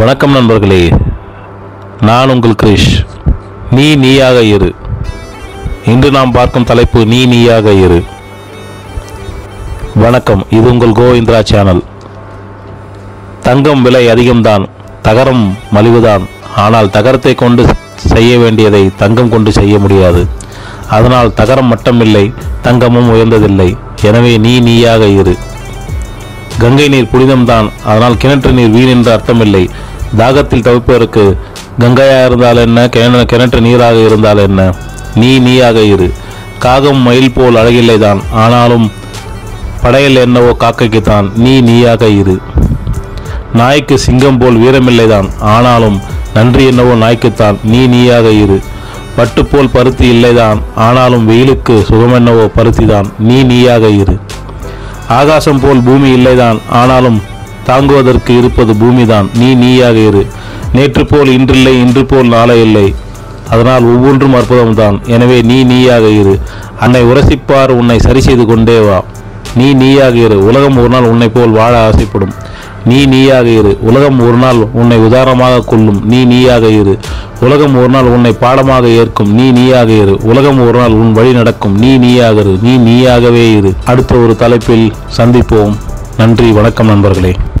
வணக்கம் நண்பர்களே நான் உங்கள் கிரிஷ். நீ நீயாக இரு. இன்று நாம் பார்க்கும் தலைப்பு நீ நீயாக இரு. வணக்கம் இது உங்கள் கோவிந்திரா சேனல். தங்கம் விலை அதிகம்தான் தகரம் மலிவுதான். ஆனால் தகரத்தை கொண்டு செய்ய வேண்டியதை தங்கம் கொண்டு செய்ய முடியாது. அதனால் தகரம் மட்டமில்லை தங்கமும் உயர்ந்ததில்லை. எனவே நீ நீயாக இரு. கங்கை நீர் புனிதம்தான். அதனால் கிணற்று நீர் வீண் என்று அர்த்தமில்லை. தாகத்தில் தவிப்பதற்கு கங்கையா இருந்தால் என்ன? கிண கிணற்று நீராக இருந்தால் என்ன? நீ நீயாக இரு. காகம் மயில் போல் அழகில்லை தான் ஆனாலும் படையல் என்னவோ காக்கைக்குத்தான். நீ நீயாக இரு. நாய்க்கு சிங்கம் போல் வீரமில்லைதான். ஆனாலும் நன்றி என்னவோ நாய்க்குத்தான். நீ நீயாக இரு. பட்டு போல் பருத்தி இல்லைதான். ஆனாலும் வெயிலுக்கு சுகமென்னவோ பருத்திதான். நீ நீயாக இரு. ஆகாசம் போல் பூமி இல்லைதான் ஆனாலும் தாங்குவதற்கு இருப்பது பூமிதான். நீ நீயாக இரு. நேற்று போல் இன்றில்லை இன்று போல் நாளை இல்லை. அதனால் ஒவ்வொன்றும் அற்புதம்தான். எனவே நீ நீயாக இரு. அன்னை உரசிப்பார் உன்னை சரி செய்து கொண்டே வா. நீ நீயாக இரு. உலகம் ஒரு நாள் உன்னை போல் வாழ ஆசைப்படும். நீ நீயாக இரு. உலகம் ஒரு நாள் உன்னை உதாரணமாக கொள்ளும். நீ நீயாக இரு. உலகம் ஒரு நாள் உன்னை பாடமாக ஏற்கும் நீ நீயாக இரு. உலகம் ஒரு நாள் உன் வழி நடக்கும் நீ நீயாக இரு. நீ நீயாகவே இரு. அடுத்த ஒரு தலைப்பில் சந்திப்போம். நன்றி வணக்கம் நண்பர்களே.